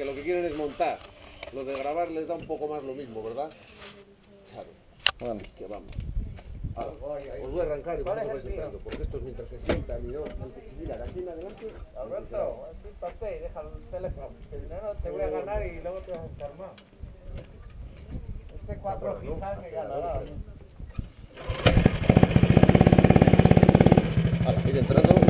que lo que quieren es montar. Lo de grabar les da un poco más lo mismo, ¿verdad? Claro. Bueno, Que vamos. Ahora, os voy a arrancar y vosotros vais entrando, porque estos mientras se sientan y no... Mira, aquí en adelante... Alberto, siéntate y deja el teléfono. No te voy a ganar y luego te vas a enfermar. Este cuatro quizás me ganará. Ahora, ir entrando.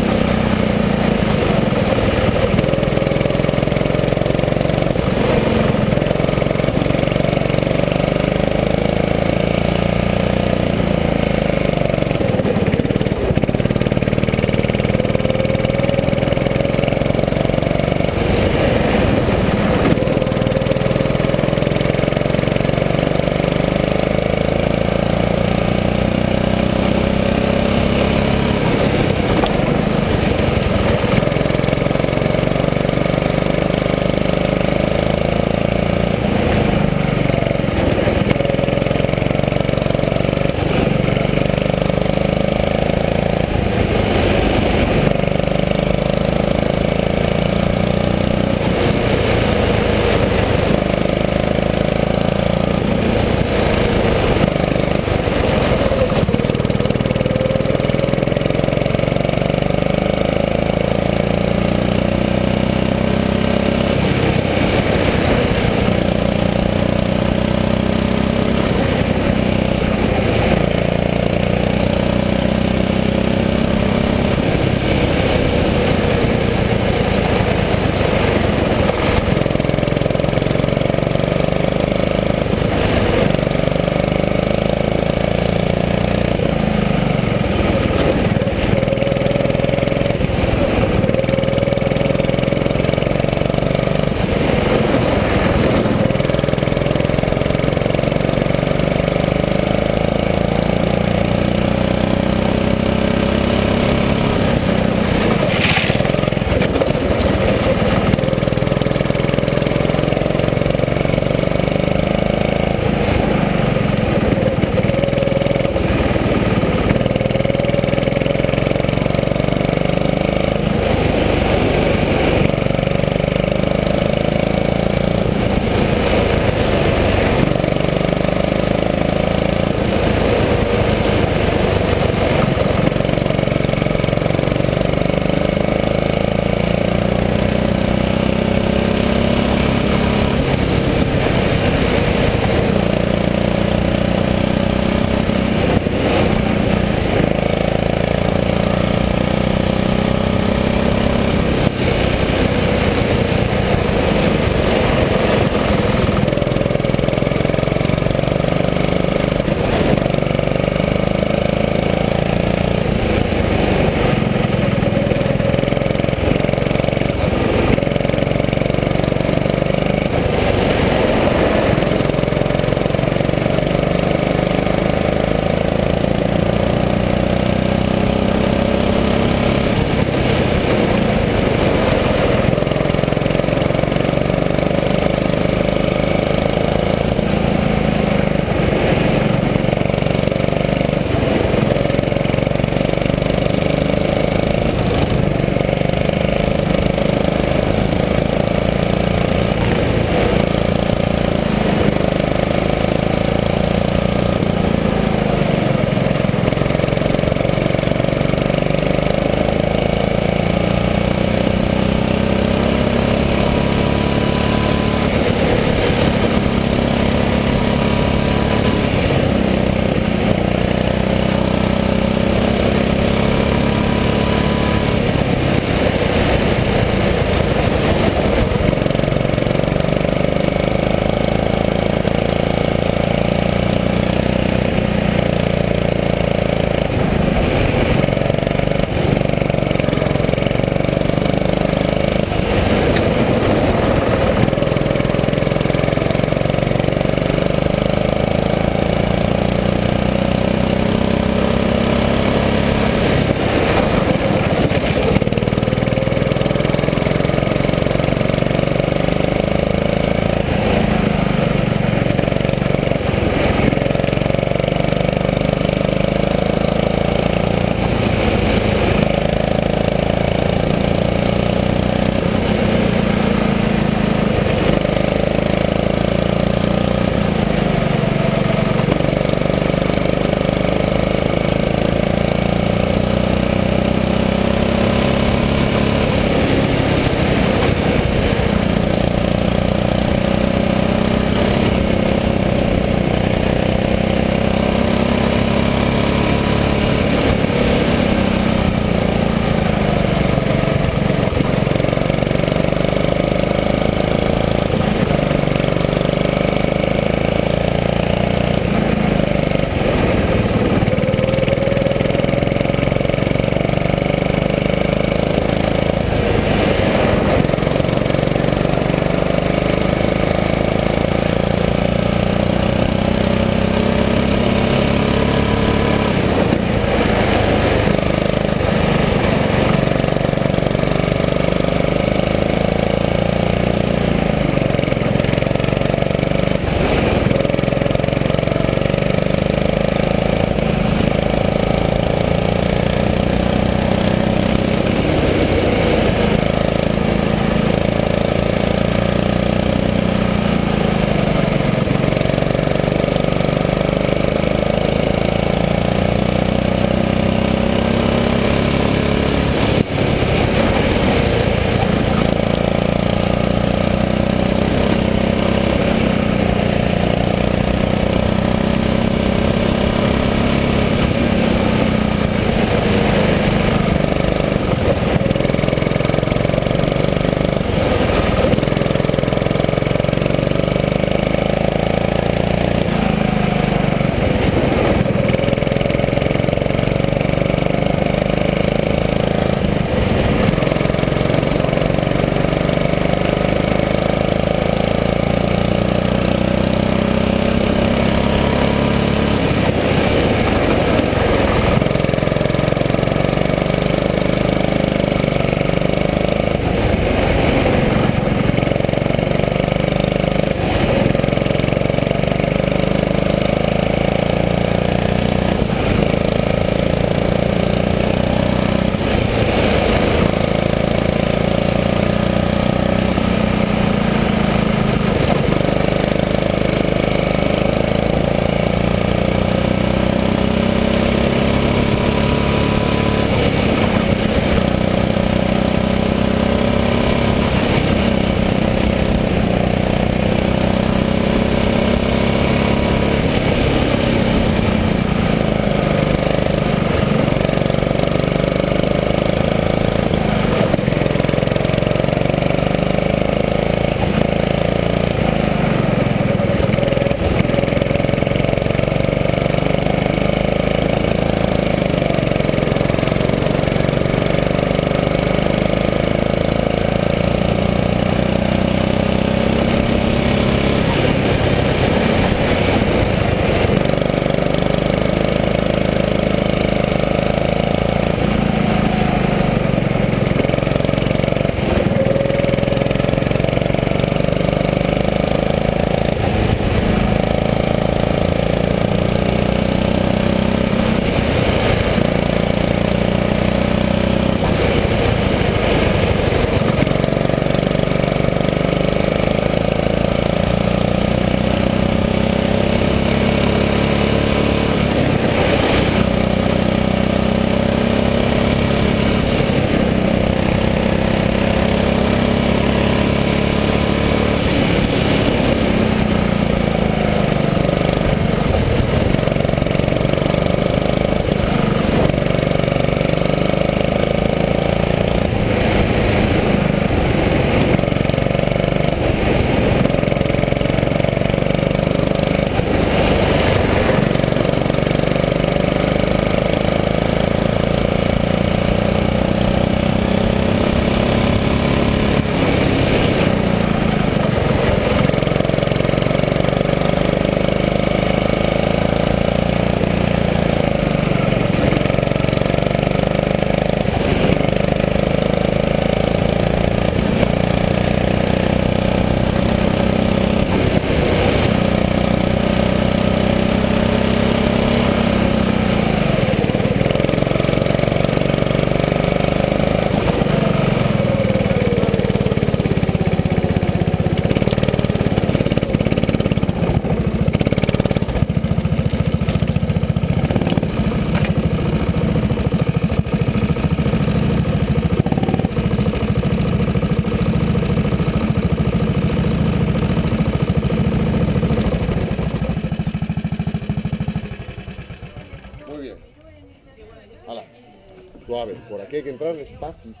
Aquí hay que entrar despacito.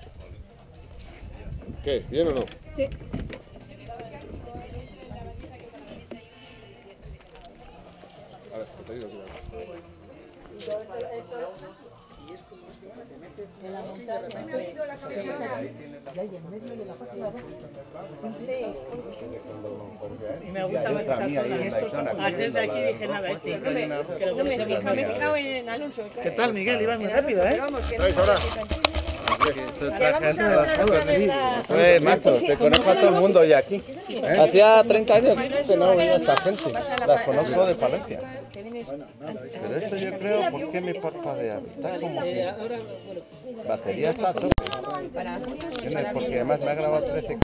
¿Qué? ¿Bien o no? Sí. A ver, te digo, Y me gusta más esta zona. Al ser de aquí dije nada, este. No me, he fijado en Alonso. ¿Qué tal, Miguel? Ibas muy rápido, ¿eh? La- Pues macho, te conozco a todo el mundo ya aquí. Hacía 30 años que no venía esta gente. Las conozco de Palencia. Pero esto yo creo, ¿por qué me parpadea? Está como que ahora, bueno, batería está a Porque además me ha grabado 13